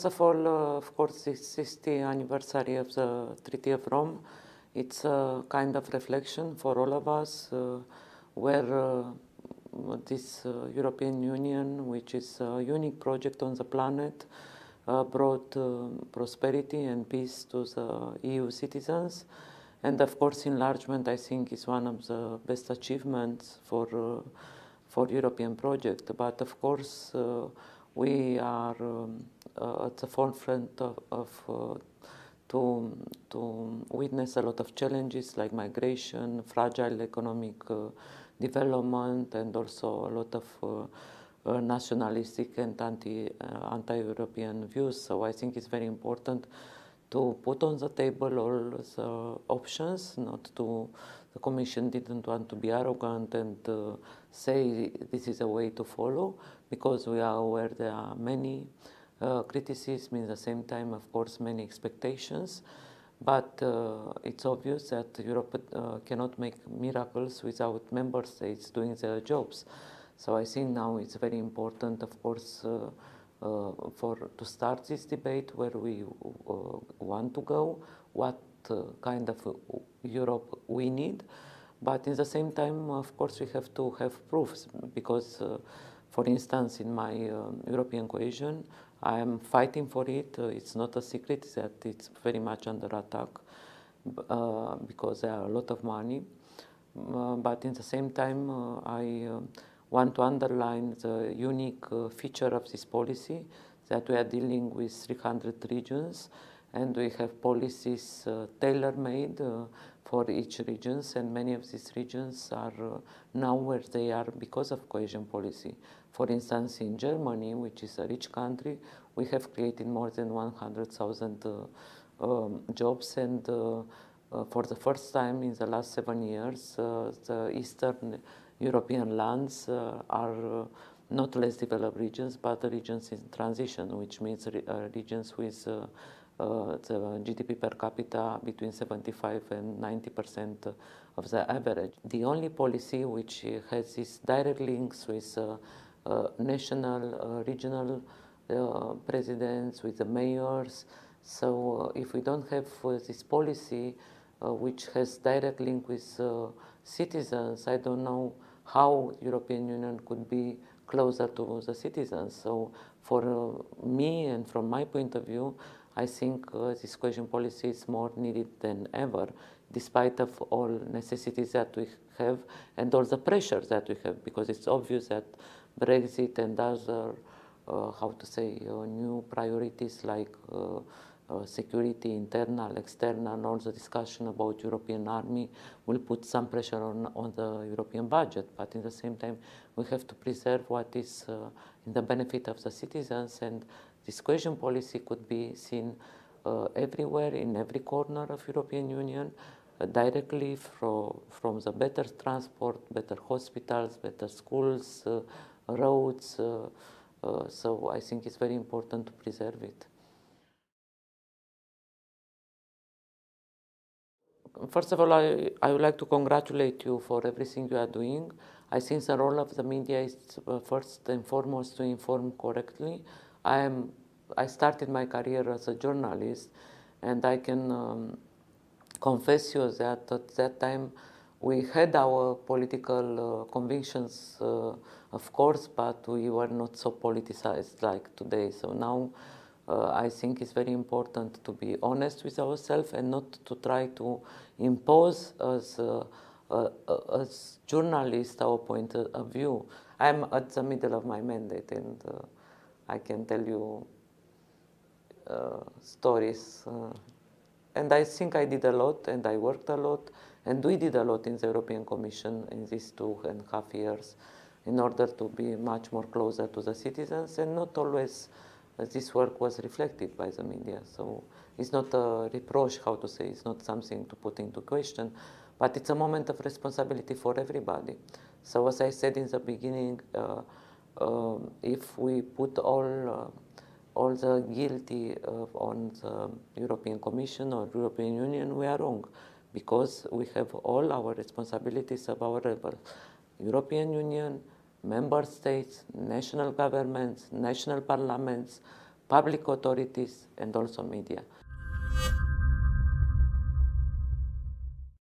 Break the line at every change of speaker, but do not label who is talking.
First of all, uh, of course, this is the anniversary of the Treaty of Rome. It's a kind of reflection for all of us uh, where uh, this uh, European Union, which is a unique project on the planet, uh, brought uh, prosperity and peace to the EU citizens. And of course, enlargement, I think, is one of the best achievements for, for European project. But of course, we are um, uh, at the forefront of, of uh, to, to witness a lot of challenges like migration, fragile economic uh, development, and also a lot of uh, nationalistic and anti, uh, anti-European views. So I think it's very important to put on the table all the options, not to, the Commission didn't want to be arrogant and uh, say this is a way to follow, because we are aware there are many uh, criticism, in the same time, of course, many expectations. But uh, it's obvious that Europe uh, cannot make miracles without member states doing their jobs. So I think now it's very important, of course, uh, uh, for to start this debate where we uh, want to go, what kind of Europe we need. But in the same time, of course, we have to have proofs because for instance, in my uh, European cohesion, I am fighting for it. Uh, it's not a secret that it's very much under attack uh, because there are a lot of money. Uh, but in the same time, uh, I uh, want to underline the unique feature of this policy that we are dealing with 300 regions and we have policies tailor-made for each regions and many of these regions are uh, now where they are because of cohesion policy. For instance, in Germany, which is a rich country, we have created more than 100,000 uh, um, jobs and uh, uh, for the first time in the last seven years, uh, the Eastern European lands uh, are not less developed regions, but regions in transition, which means re regions with Uh, the GDP per capita between 75 and 90 percent of the average. The only policy which has these direct links with uh, uh, national, uh, regional uh, presidents, with the mayors. So if we don't have this policy, which has direct link with citizens, I don't know how European Union could be closer to the citizens. So for uh, me and from my point of view, I think uh, this cohesion policy is more needed than ever, despite of all necessities that we have and all the pressures that we have, because it's obvious that Brexit and other, uh, how to say, uh, new priorities like security, internal, external, and all the discussion about European army will put some pressure on, on the European budget. But in the same time, we have to preserve what is uh, in the benefit of the citizens and this cohesion policy could be seen uh, everywhere, in every corner of European Union, uh, directly from, from the better transport, better hospitals, better schools, uh, roads. Uh, uh, so I think it's very important to preserve it. First of all, I, I would like to congratulate you for everything you are doing. I think the role of the media is uh, first and foremost to inform correctly I am I started my career as a journalist, and I can um, confess you that at that time we had our political uh, convictions, uh, of course, but we were not so politicized like today. So now uh, I think it's very important to be honest with ourselves and not to try to impose as uh, uh, uh, as journalists our point of view. I'm at the middle of my mandate and I can tell you uh, stories. Uh, and I think I did a lot and I worked a lot and we did a lot in the European Commission in these two and a half years in order to be much more closer to the citizens and not always uh, this work was reflected by the media. So it's not a reproach, how to say, it's not something to put into question, but it's a moment of responsibility for everybody. So as I said in the beginning, uh, if we put all uh, all the guilty on the European Commission or European Union, we are wrong because we have all our responsibilities level. European Union, member states, national governments, national parliaments, public authorities and also media.